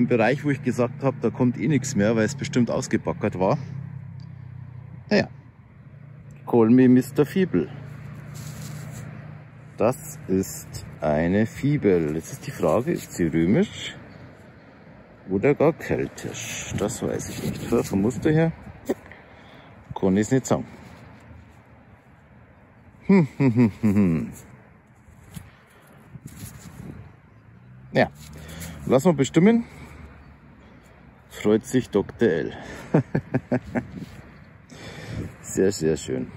In einem Bereich, wo ich gesagt habe, da kommt eh nichts mehr, weil es bestimmt ausgebackert war. Naja, call me Mr. Fiebel. Das ist eine Fibel. Jetzt ist die Frage, ist sie römisch oder gar keltisch? Das weiß ich nicht. Vom Muster her kann ich es nicht sagen. Hm, hm, hm, hm, hm. Ja, lassen wir bestimmen. Freut sich Dr. L. sehr, sehr schön.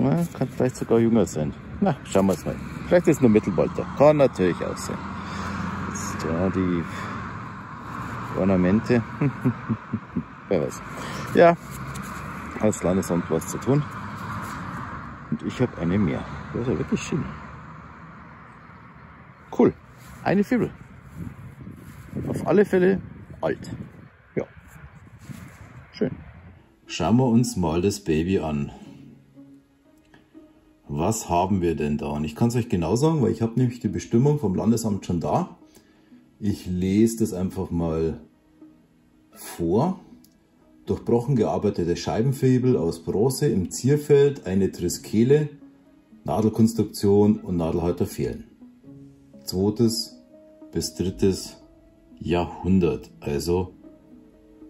Na, kann vielleicht sogar jünger sein. Na, schauen wir es mal. Vielleicht ist es nur Mittelalter. Kann natürlich auch sein. Jetzt da die Ornamente. Wer weiß. Ja, als Landesamt was zu tun. Und ich habe eine mehr. Das ist ja wirklich schön. Cool. Eine Fibel. Auf alle Fälle alt. Ja. Schön. Schauen wir uns mal das Baby an. Was haben wir denn da? Und ich kann es euch genau sagen, weil ich habe nämlich die Bestimmung vom Landesamt schon da. Ich lese das einfach mal vor. Durchbrochen gearbeitete Scheibenfibel aus Bronze im Zierfeld, eine Triskele, Nadelkonstruktion und Nadelhalter fehlen. Zweites bis drittes Jahrhundert, also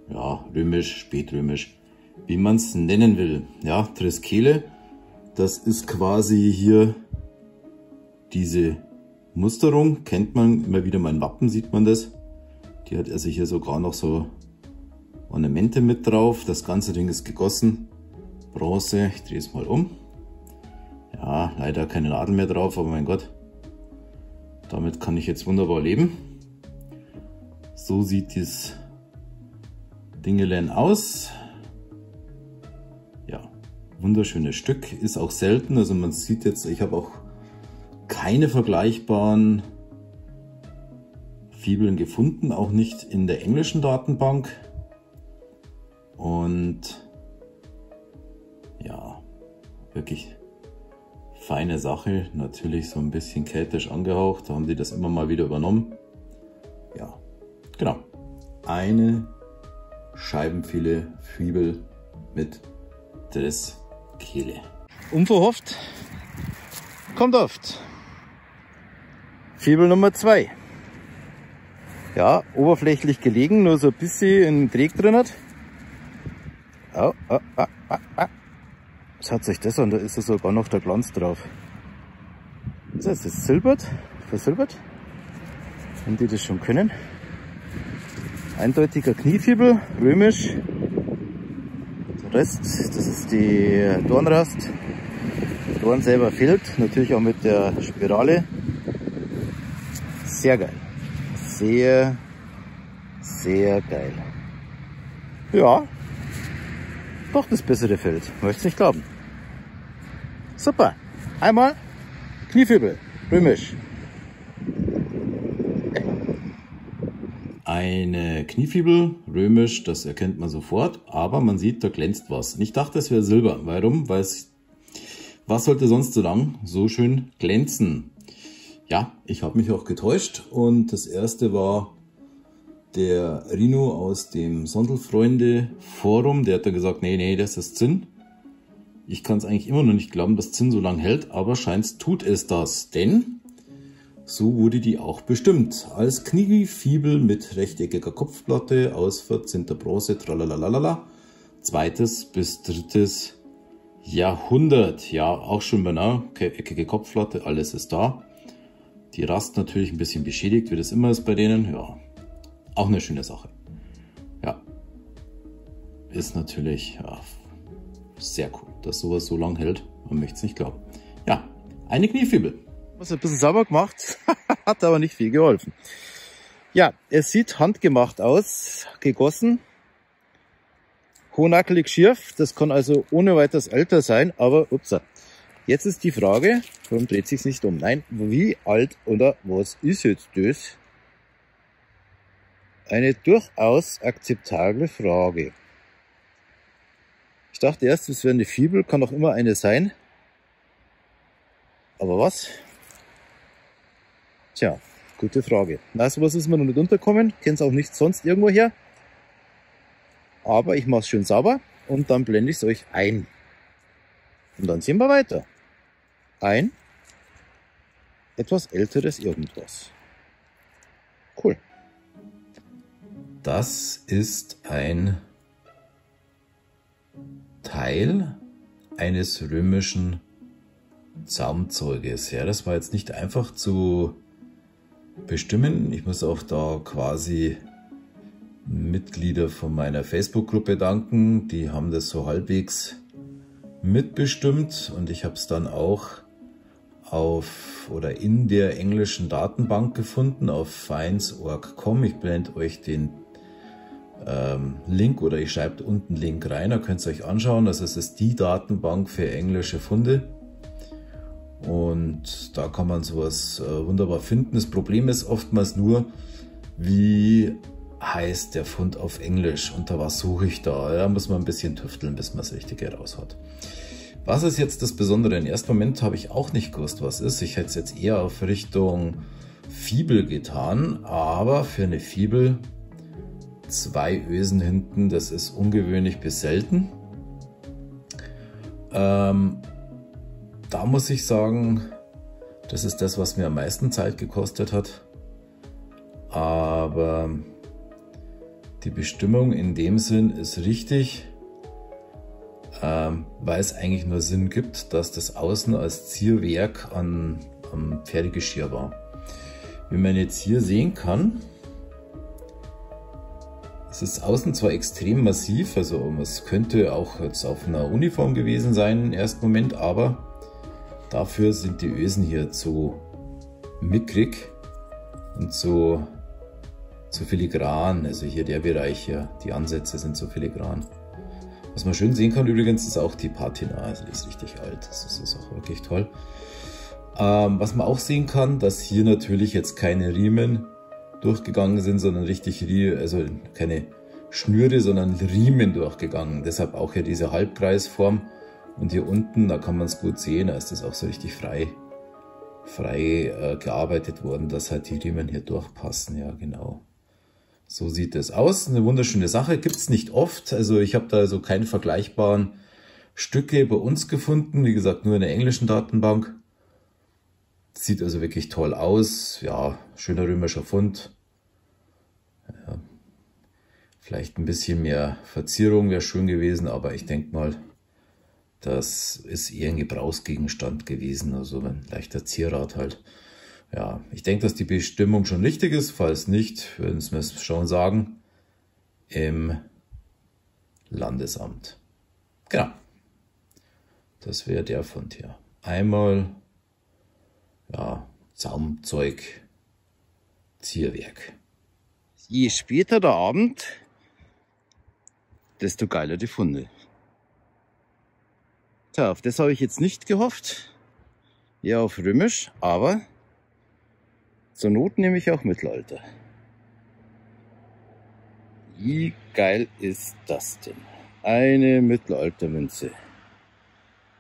ja, römisch, spätrömisch, wie man es nennen will. Ja, Triskele, das ist quasi hier diese Musterung, kennt man immer wieder mein Wappen, sieht man das. Die hat also hier sogar noch so Ornamente mit drauf. Das ganze Ding ist gegossen. Bronze, ich drehe es mal um. Ja, leider keine Nadel mehr drauf, aber mein Gott. Damit kann ich jetzt wunderbar leben. So sieht das Dingelein aus. Ja, wunderschönes Stück. Ist auch selten. Also man sieht jetzt, ich habe auch keine vergleichbaren Fibeln gefunden. Auch nicht in der englischen Datenbank. Und ja, wirklich feine Sache. Natürlich so ein bisschen keltisch angehaucht. Da haben die das immer mal wieder übernommen. Genau. Eine Scheibenfilet Fibel mit Dresskehle. Unverhofft kommt oft. Fibel Nummer 2. Ja, oberflächlich gelegen, nur so ein bisschen in Dreck drin hat. Oh, oh, oh, oh, oh. Schaut euch das an, da ist sogar noch der Glanz drauf. So, es ist silbert, versilbert. Wenn die das schon können. Eindeutiger Kniefibel, römisch. Der Rest, das ist die Dornrast. Dorn selber fehlt, natürlich auch mit der Spirale. Sehr geil. Sehr, sehr geil. Ja, doch das bessere Feld. Möchte nicht glauben. Super. Einmal Kniefibel, römisch. Eine Kniefibel, römisch, das erkennt man sofort, aber man sieht, da glänzt was. Und ich dachte, es wäre Silber. Warum? Weil es, was sollte sonst so lang so schön glänzen? Ja, ich habe mich auch getäuscht und das erste war der Rino aus dem Sondelfreunde Forum, der hat da gesagt, nee, nee, das ist Zinn. Ich kann es eigentlich immer noch nicht glauben, dass Zinn so lange hält, aber scheint tut es das, denn so wurde die auch bestimmt. Als Kniefibel mit rechteckiger Kopfplatte aus verzinnter Bronze, tralalalala, zweites bis drittes Jahrhundert. Ja, auch schon genau, eckige Kopfplatte, alles ist da. Die Rast natürlich ein bisschen beschädigt, wie das immer ist bei denen, ja, auch eine schöne Sache. Ja. Ist natürlich ja, sehr cool, dass sowas so lang hält. Man möchte es nicht glauben. Ja, eine Kniefibel. Was ein bisschen sauber gemacht, hat aber nicht viel geholfen. Ja, es sieht handgemacht aus, gegossen, hohnackelig schief. Das kann also ohne weiteres älter sein, aber ups. Jetzt ist die Frage, warum dreht sich's nicht um? Nein, wie alt oder was ist jetzt das? Eine durchaus akzeptable Frage. Ich dachte erst, es wäre eine Fibel, kann auch immer eine sein. Aber was? Tja, Gute Frage. Na, sowas ist mir noch nicht unterkommen. Kenne es auch nicht sonst irgendwo her. Aber ich mache es schön sauber und dann blende ich es euch ein. Und dann sehen wir weiter. Ein etwas älteres irgendwas. Cool. Das ist ein Teil eines römischen Zaumzeuges. Ja, das war jetzt nicht einfach zu bestimmen. Ich muss auch da quasi Mitglieder von meiner Facebook-Gruppe danken. Die haben das so halbwegs mitbestimmt und ich habe es dann auch auf oder in der englischen Datenbank gefunden auf finds.org.com. Ich blende euch den ähm, Link oder ich schreibe unten Link rein, da könnt ihr euch anschauen. Also es ist die Datenbank für englische Funde. Und da kann man sowas äh, wunderbar finden. Das Problem ist oftmals nur, wie heißt der Fund auf Englisch? Unter was suche ich da? Da muss man ein bisschen tüfteln, bis man das Richtige raus hat. Was ist jetzt das Besondere? Im ersten Moment habe ich auch nicht gewusst, was ist. Ich hätte es jetzt eher auf Richtung Fibel getan, aber für eine Fibel zwei Ösen hinten, das ist ungewöhnlich bis selten. Ähm, da muss ich sagen, das ist das, was mir am meisten Zeit gekostet hat. Aber die Bestimmung in dem Sinn ist richtig, ähm, weil es eigentlich nur Sinn gibt, dass das Außen als Zierwerk an, am Pferdegeschirr war. Wie man jetzt hier sehen kann, es ist außen zwar extrem massiv, also es könnte auch jetzt auf einer Uniform gewesen sein im ersten Moment, aber Dafür sind die Ösen hier zu mickrig und zu, zu filigran. Also hier der Bereich hier, die Ansätze sind so filigran. Was man schön sehen kann übrigens, ist auch die Patina. Also die ist richtig alt. Das ist, ist auch wirklich toll. Ähm, was man auch sehen kann, dass hier natürlich jetzt keine Riemen durchgegangen sind, sondern richtig, also keine Schnüre, sondern Riemen durchgegangen. Deshalb auch hier diese Halbkreisform. Und hier unten, da kann man es gut sehen, da ist das auch so richtig frei, frei äh, gearbeitet worden, dass halt die Riemen hier durchpassen. Ja, genau. So sieht es aus. Eine wunderschöne Sache. Gibt es nicht oft. Also ich habe da so keine vergleichbaren Stücke bei uns gefunden. Wie gesagt, nur in der englischen Datenbank. Sieht also wirklich toll aus. Ja, schöner römischer Fund. Ja, vielleicht ein bisschen mehr Verzierung wäre schön gewesen, aber ich denke mal, das ist eher ein Gebrauchsgegenstand gewesen, also ein leichter Zierrad halt. Ja, ich denke, dass die Bestimmung schon richtig ist. Falls nicht, würden Sie mir schon sagen. Im Landesamt. Genau. Das wäre der Fund hier. Einmal, ja, Zaumzeug, Zierwerk. Je später der Abend, desto geiler die Funde. Tja, auf das habe ich jetzt nicht gehofft. Ja, auf Römisch, aber zur Not nehme ich auch Mittelalter. Wie geil ist das denn? Eine Mittelaltermünze.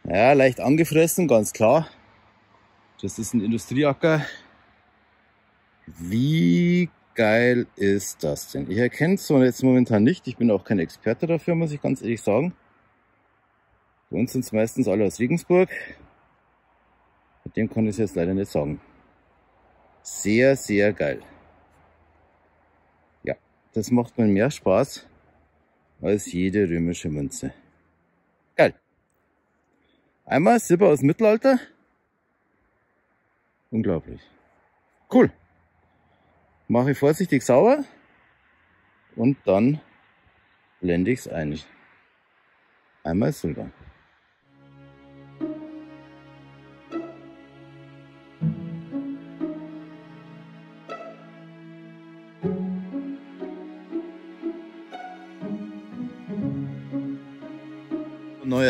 Ja, leicht angefressen, ganz klar. Das ist ein Industrieacker. Wie geil ist das denn? Ich erkenne es jetzt momentan nicht. Ich bin auch kein Experte dafür, muss ich ganz ehrlich sagen. Bei uns sind es meistens alle aus Regensburg. Mit dem kann ich es jetzt leider nicht sagen. Sehr, sehr geil. Ja, das macht mir mehr Spaß als jede römische Münze. Geil. Einmal Silber aus Mittelalter. Unglaublich. Cool. Mache ich vorsichtig sauber und dann blende ich es ein. Einmal Silber.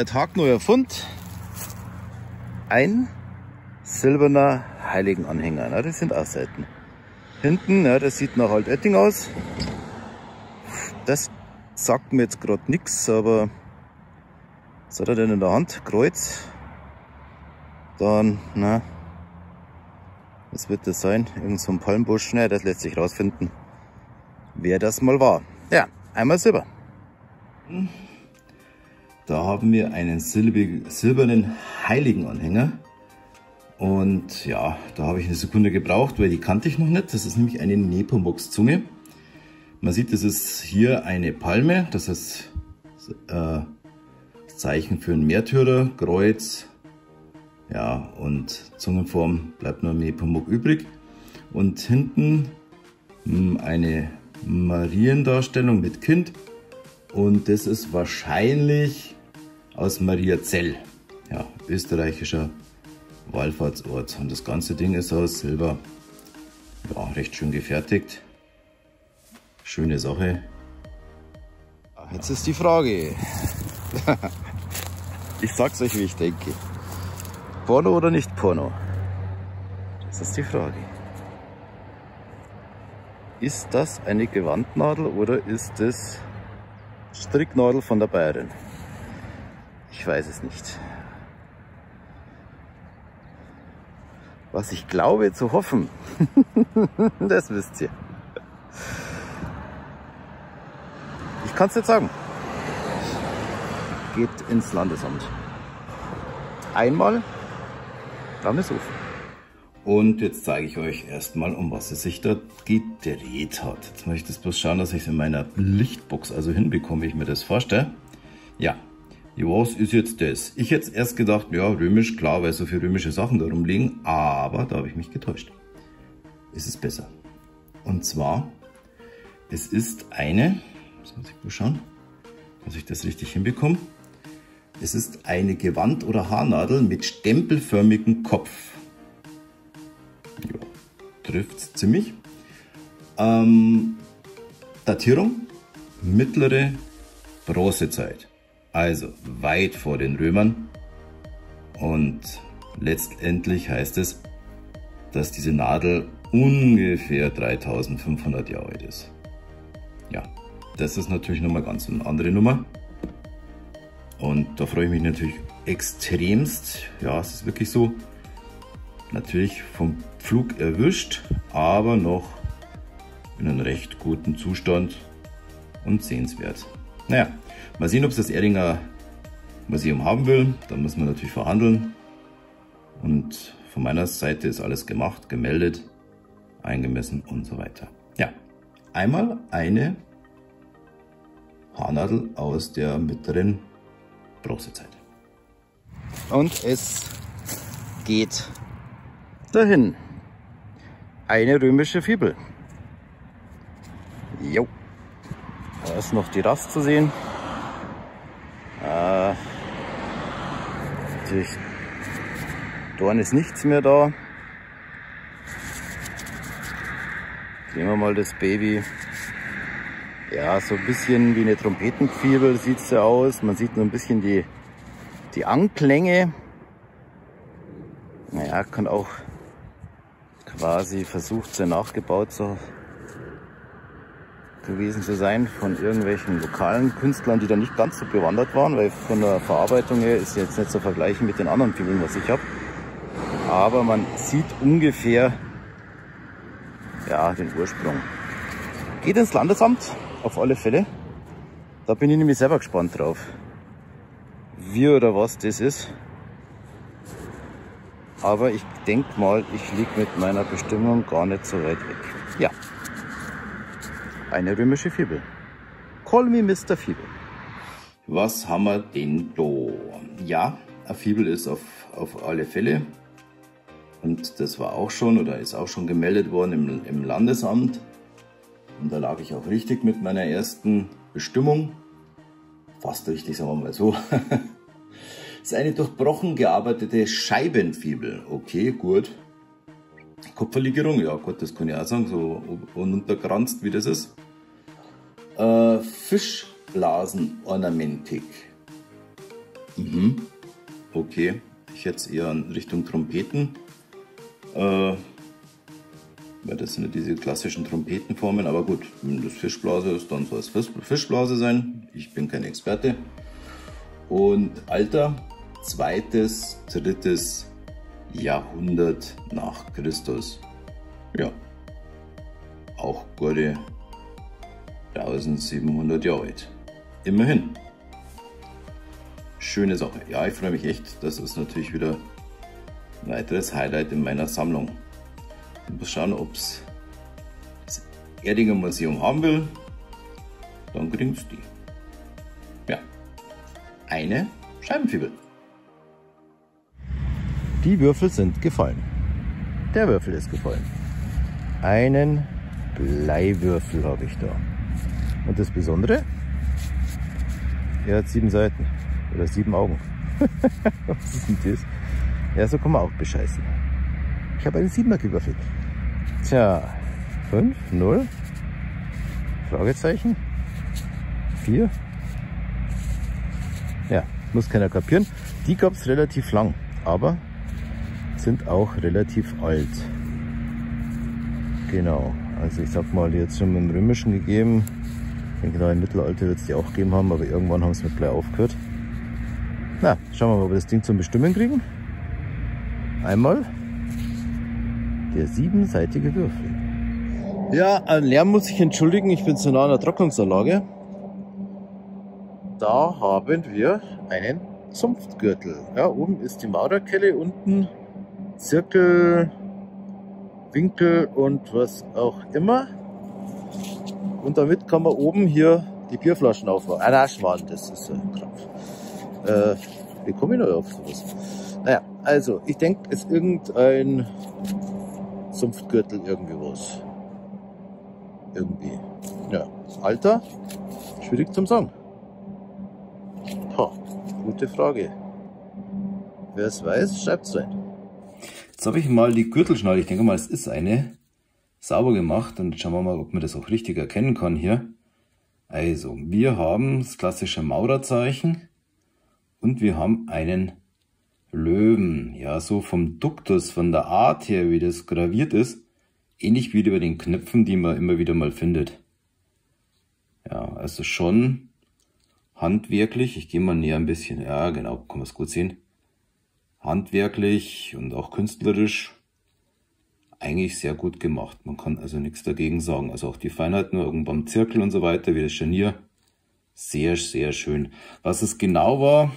Neuer Tag, neuer Fund. Ein silberner Heiligenanhänger. Na, das sind auch selten. Hinten, ja, das sieht nach Altötting aus. Das sagt mir jetzt gerade nichts, aber was hat er denn in der Hand? Kreuz. Dann, na, Was wird das sein? Irgend so ein Palmbusch? Ne, das lässt sich rausfinden, wer das mal war. Ja, einmal Silber. Da haben wir einen silbernen Heiligenanhänger. Und ja, da habe ich eine Sekunde gebraucht, weil die kannte ich noch nicht. Das ist nämlich eine Nepomuk-Zunge. Man sieht, das ist hier eine Palme. Das ist äh, Zeichen für einen Märtyrer, Kreuz. Ja, und Zungenform bleibt nur Nepomuk übrig. Und hinten hm, eine Mariendarstellung mit Kind. Und das ist wahrscheinlich aus Mariazell, ja, österreichischer Wallfahrtsort. Und das ganze Ding ist aus Silber. Ja, recht schön gefertigt. Schöne Sache. Jetzt ist die Frage. ich sag's euch, wie ich denke. Porno oder nicht Porno? Das ist die Frage. Ist das eine Gewandnadel oder ist es Stricknadel von der Bayerin? Ich weiß es nicht. Was ich glaube zu hoffen, das wisst ihr. Ich kann es nicht sagen. Geht ins Landesamt. Einmal, dann ist offen. Und jetzt zeige ich euch erstmal, um was es sich da gedreht hat. Jetzt möchte ich das bloß schauen, dass ich es in meiner Lichtbox also hinbekomme, wie ich mir das vorstelle. Ja, was ist jetzt das? Ich hätte erst gedacht, ja, römisch, klar, weil so viele römische Sachen da rumliegen, aber da habe ich mich getäuscht. Es ist besser. Und zwar, es ist eine, jetzt muss ich mal schauen, dass ich das richtig hinbekomme. Es ist eine Gewand- oder Haarnadel mit stempelförmigem Kopf. Trifft ziemlich. Ähm, Datierung, mittlere Bronzezeit also weit vor den Römern. Und letztendlich heißt es, dass diese Nadel ungefähr 3500 Jahre alt ist. Ja, das ist natürlich nochmal ganz eine andere Nummer. Und da freue ich mich natürlich extremst. Ja, es ist wirklich so. Natürlich vom Flug erwischt, aber noch in einem recht guten Zustand und sehenswert. Naja, Mal sehen, ob es das Erdinger Museum haben will. Da müssen wir natürlich verhandeln. Und von meiner Seite ist alles gemacht, gemeldet, eingemessen und so weiter. Ja, einmal eine Haarnadel aus der mittleren Bronzezeit. Und es geht dahin. Eine römische Fibel. Jo. Da ist noch die Rast zu sehen. Äh, Dorn ist nichts mehr da. Sehen wir mal das Baby. Ja, so ein bisschen wie eine Trompetenfibel sieht es ja aus. Man sieht nur ein bisschen die, die Anklänge. Naja, kann auch quasi versucht sein nachgebaut zu gewesen zu sein von irgendwelchen lokalen Künstlern, die da nicht ganz so bewandert waren, weil von der Verarbeitung her ist jetzt nicht zu vergleichen mit den anderen Filmen, was ich habe. Aber man sieht ungefähr ja, den Ursprung. Geht ins Landesamt, auf alle Fälle. Da bin ich nämlich selber gespannt drauf, wie oder was das ist. Aber ich denke mal, ich liege mit meiner Bestimmung gar nicht so weit weg. Ja, eine römische Fibel. Call me Mr. Fibel. Was haben wir denn da? Ja, eine Fibel ist auf, auf alle Fälle. Und das war auch schon oder ist auch schon gemeldet worden im, im Landesamt. Und da lag ich auch richtig mit meiner ersten Bestimmung. Fast richtig, sagen wir mal so. das ist eine durchbrochen gearbeitete Scheibenfibel. Okay, gut. Kupferlegierung, ja gut, das kann ich auch sagen, so untergranzt wie das ist. Äh, Fischblasenornamentik. Mhm. Okay, ich hätte es eher in Richtung Trompeten. Äh, weil das sind ja diese klassischen Trompetenformen, aber gut, wenn das Fischblase ist, dann soll es Fischblase sein. Ich bin kein Experte. Und Alter, zweites, drittes Jahrhundert nach Christus. Ja, auch gute 1700 Jahre alt. Immerhin. Schöne Sache. Ja, ich freue mich echt. Das ist natürlich wieder ein weiteres Highlight in meiner Sammlung. Ich muss schauen, ob es das Erdinger Museum haben will. Dann kriegen die. Ja, eine Scheibenfibel. Die Würfel sind gefallen. Der Würfel ist gefallen. Einen Bleiwürfel habe ich da. Und das Besondere, er hat sieben Seiten oder sieben Augen. Was ist denn das? Ja, so kann man auch bescheißen. Ich habe einen Siebener gewürfelt. Tja, 5, 0, Fragezeichen, 4. Ja, muss keiner kapieren. Die gab es relativ lang, aber sind auch relativ alt. Genau, also ich sag mal, jetzt schon dem Römischen gegeben. Ich denke, da im Mittelalter wird es die auch gegeben haben, aber irgendwann haben sie mit gleich aufgehört. Na, schauen wir mal, ob wir das Ding zum Bestimmen kriegen. Einmal der siebenseitige Würfel. Ja, an Lärm muss ich entschuldigen, ich bin zu nah an der Trocknungsanlage. Da haben wir einen Zunftgürtel. Ja, oben ist die Maurerkelle, unten Zirkel, Winkel und was auch immer. Und damit kann man oben hier die Bierflaschen aufmachen. Ah, na, Schwan, das ist ein Krampf. Äh, wie komme ich noch auf sowas? Naja, also, ich denke, es ist irgendein Sumpfgürtel irgendwie was. Irgendwie. Ja, Alter? Schwierig zum sagen. Ha, gute Frage. Wer es weiß, schreibt es rein. Jetzt habe ich mal die Gürtelschnalle, ich denke mal, es ist eine, sauber gemacht und jetzt schauen wir mal, ob man das auch richtig erkennen kann hier. Also, wir haben das klassische Maurerzeichen und wir haben einen Löwen. Ja, so vom Duktus, von der Art her, wie das graviert ist, ähnlich wie bei den Knöpfen, die man immer wieder mal findet. Ja, also schon handwerklich. Ich gehe mal näher ein bisschen. Ja, genau, kann man es gut sehen handwerklich und auch künstlerisch eigentlich sehr gut gemacht. Man kann also nichts dagegen sagen. Also auch die Feinheiten irgendwo beim Zirkel und so weiter, wie das Scharnier, sehr, sehr schön. Was es genau war,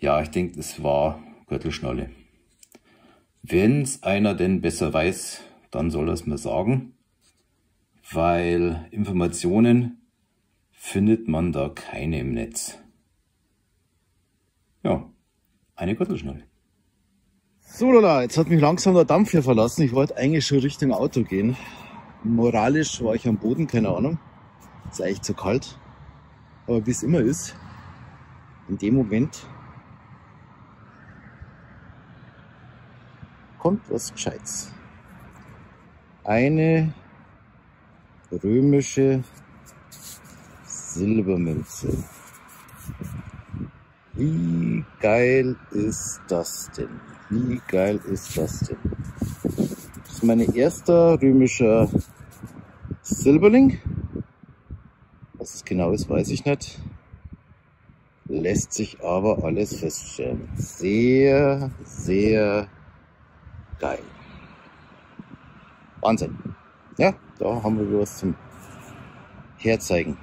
ja, ich denke, es war Gürtelschnalle. Wenn es einer denn besser weiß, dann soll er es mir sagen, weil Informationen findet man da keine im Netz. Ja, eine Gürtelschnalle. So, lala, jetzt hat mich langsam der Dampf hier verlassen. Ich wollte eigentlich schon Richtung Auto gehen. Moralisch war ich am Boden, keine Ahnung. Ist eigentlich zu kalt. Aber wie es immer ist, in dem Moment kommt was Gescheites. Eine römische Silbermünze. Wie geil ist das denn? Wie geil ist das denn? Das ist mein erster römischer Silberling. Was es genau ist, weiß ich nicht. Lässt sich aber alles feststellen. Sehr, sehr geil. Wahnsinn. Ja, da haben wir was zum Herzeigen.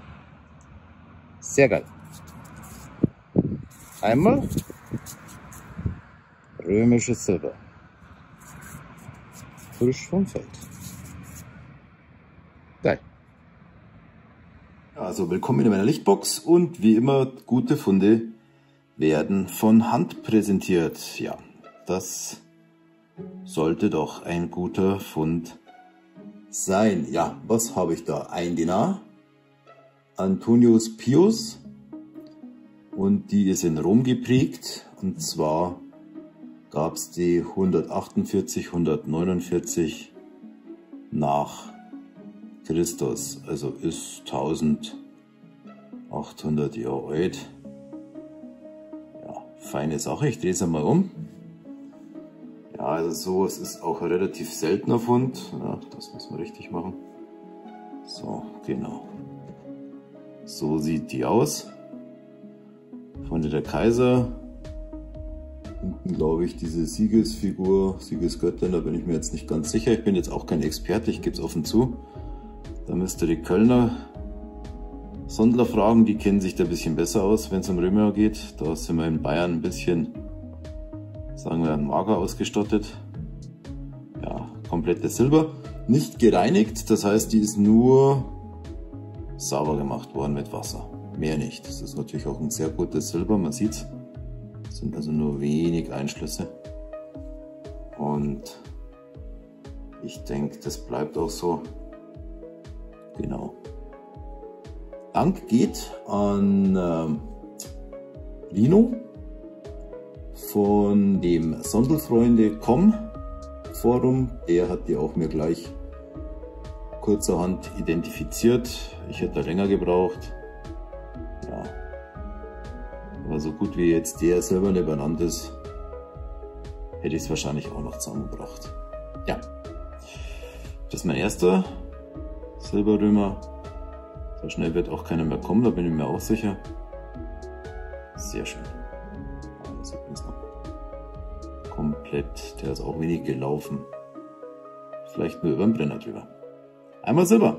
Sehr geil. Einmal römisches Silber. Frisch vom Feld. Geil. Also willkommen in meiner Lichtbox und wie immer gute Funde werden von Hand präsentiert. Ja, das sollte doch ein guter Fund sein. Ja, was habe ich da? Ein Dinar, Antonius Pius, und die ist in Rom geprägt und zwar gab es die 148, 149 nach Christus, also ist 1800 Jahre alt. Ja, feine Sache, ich drehe es einmal um. Ja, also sowas ist auch ein relativ seltener Fund. Ja, das muss man richtig machen. So, genau. So sieht die aus. Freunde der Kaiser. Hinten, glaube ich, diese Siegesfigur, Siegesgöttin, da bin ich mir jetzt nicht ganz sicher. Ich bin jetzt auch kein Experte, ich gebe es offen zu. Da müsste die Kölner Sondler fragen, die kennen sich da ein bisschen besser aus, wenn es um Römer geht. Da sind wir in Bayern ein bisschen, sagen wir, mager ausgestattet. Ja, komplettes Silber. Nicht gereinigt, das heißt, die ist nur sauber gemacht worden mit Wasser. Mehr nicht. Das ist natürlich auch ein sehr gutes Silber, man sieht's. Es sind also nur wenig Einschlüsse. Und ich denke, das bleibt auch so. Genau. Dank geht an äh, Lino von dem Sondelfreunde.com Forum. Der hat die auch mir gleich kurzerhand identifiziert. Ich hätte länger gebraucht. Ja. Aber so gut wie jetzt der selber benannt ist, hätte ich es wahrscheinlich auch noch zusammengebracht. Ja. Das ist mein erster Silberrömer. So schnell wird auch keiner mehr kommen, da bin ich mir auch sicher. Sehr schön. Das übrigens noch komplett, der ist auch wenig gelaufen. Vielleicht nur über den Brenner drüber. Einmal Silber.